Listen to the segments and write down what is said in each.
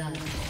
blood.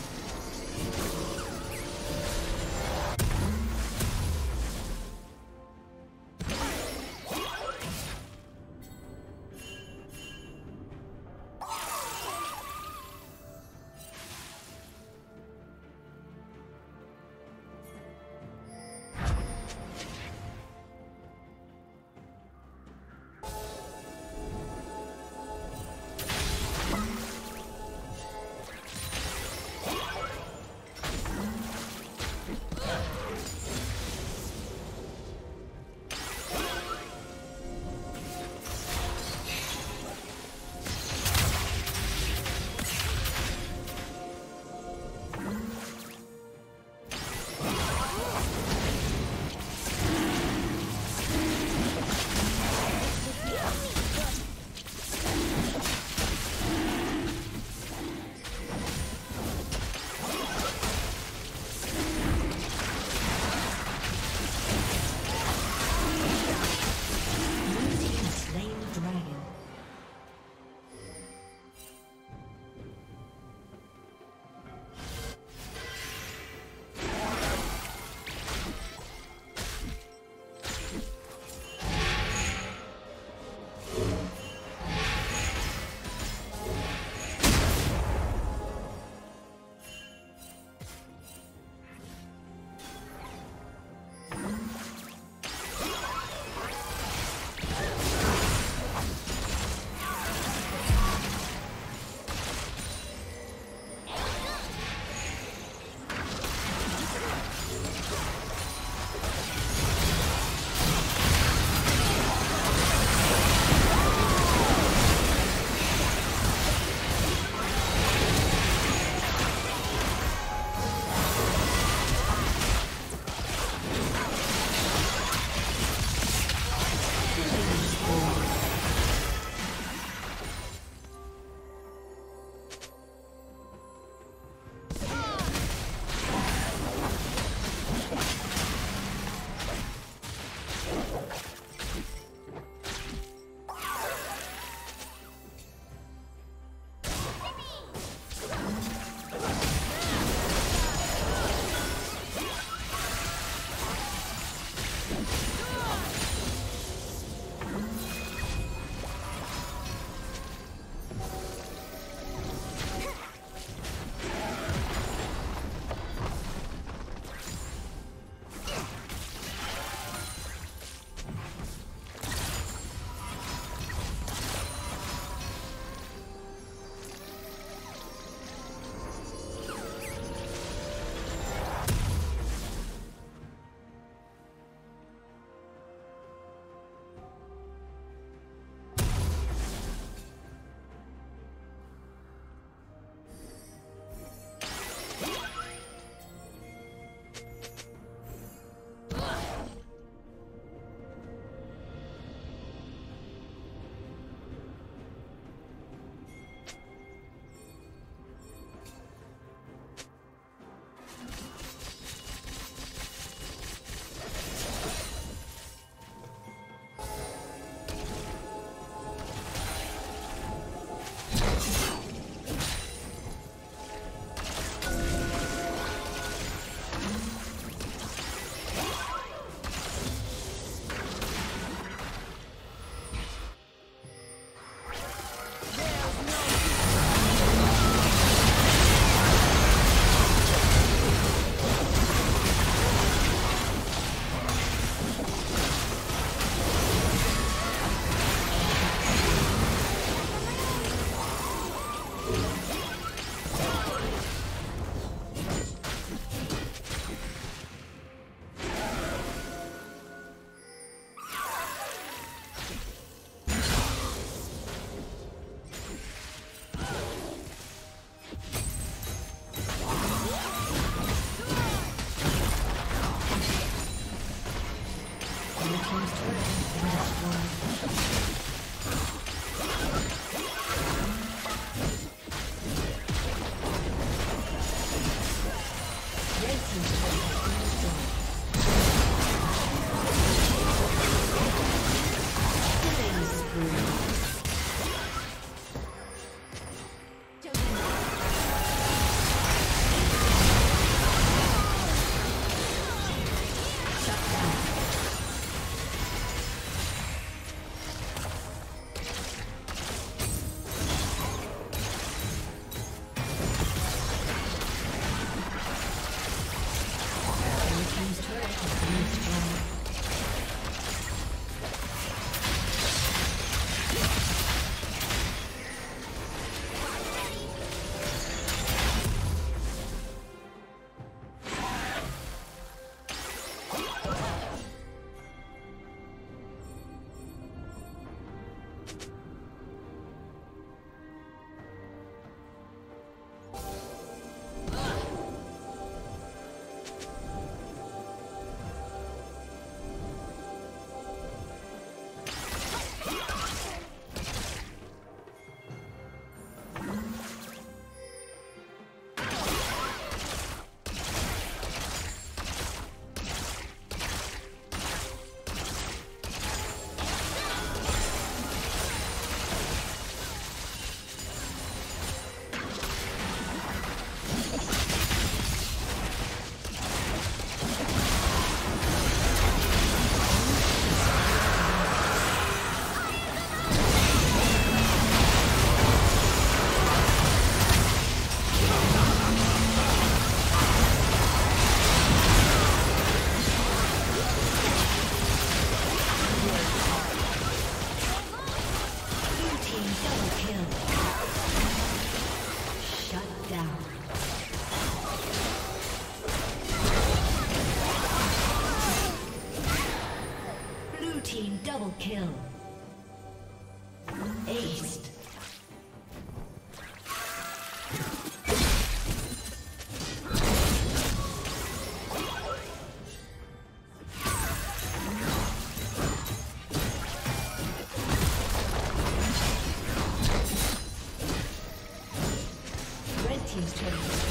turret.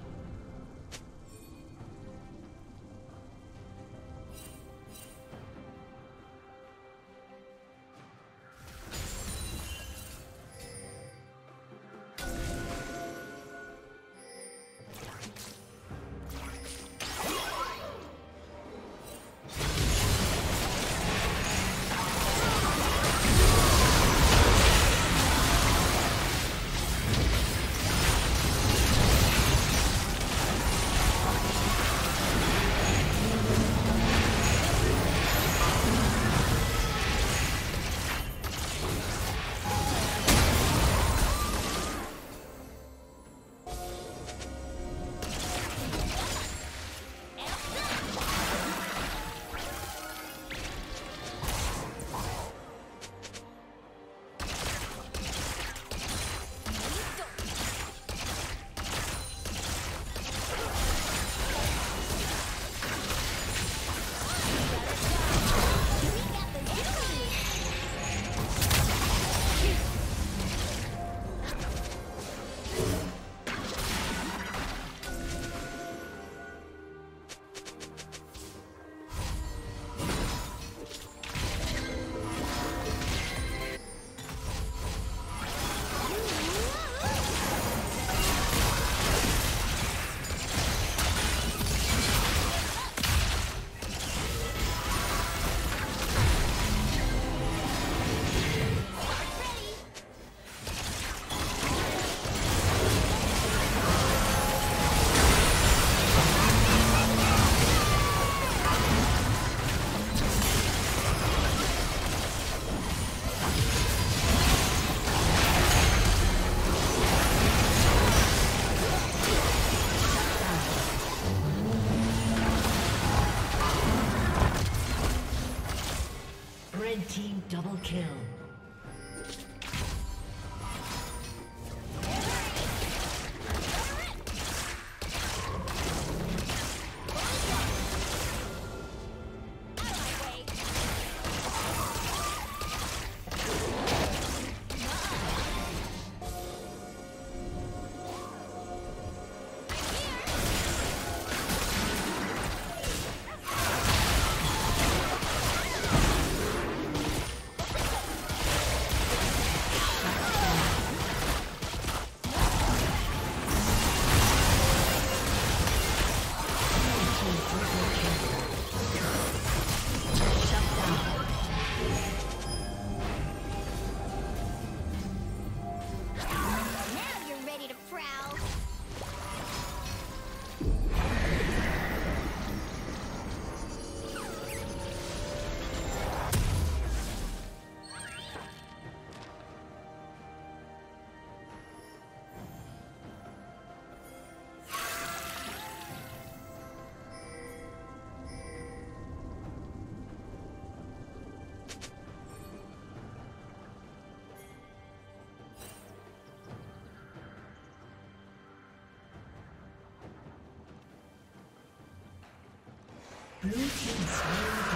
Blue team